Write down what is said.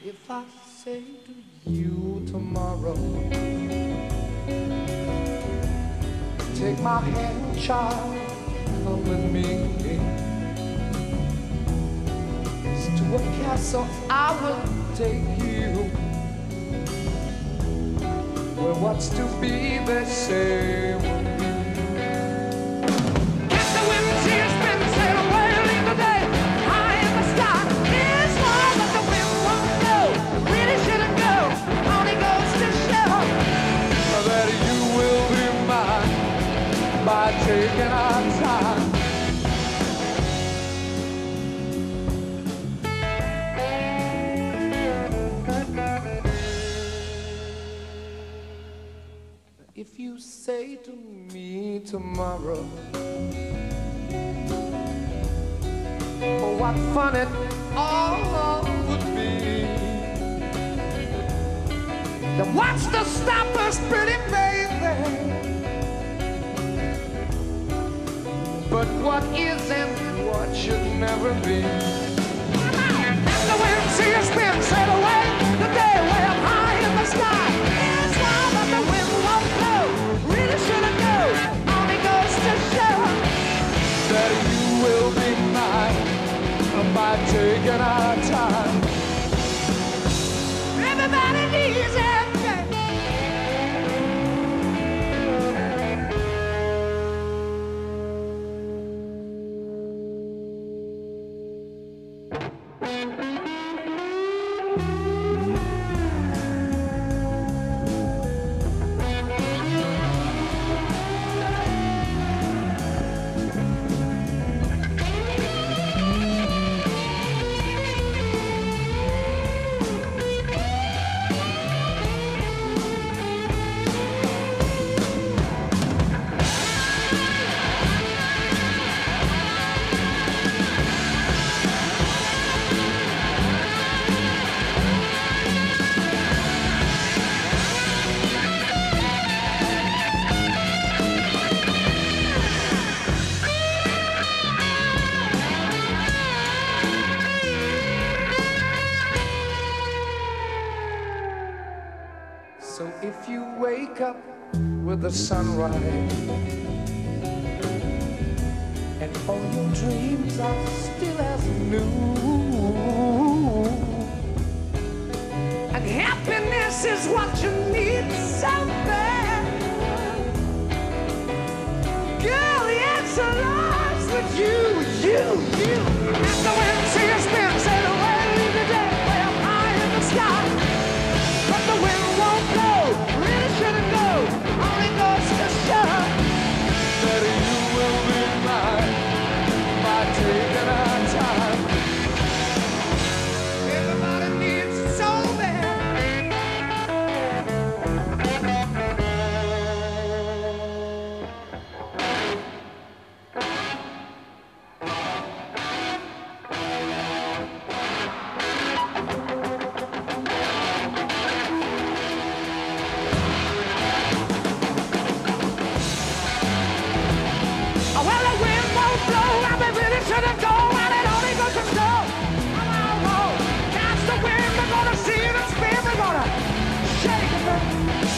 If I say to you tomorrow, take my hand, child, come with me. It's to a castle I will take you. Where what's to be, they say. By taking our time. If you say to me tomorrow, oh, what fun it all would be. Then what's to stop us, pretty baby? What isn't, what should never be. Let the wind see us spin, sail away the day way up high in the sky. It's wild, but the wind won't blow. Really shouldn't go, only goes to show that you will be mine by taking our time. Everybody needs it. So if you wake up with the sunrise and all your dreams are still as new and happiness is what you need so bad girl the answer lies with you you you. Let the wind see us well, the wind won't blow. I've been ready to the door, and it only goes to door. I'm on roll. That's the wind. We're gonna see it and spin. We're gonna shake it.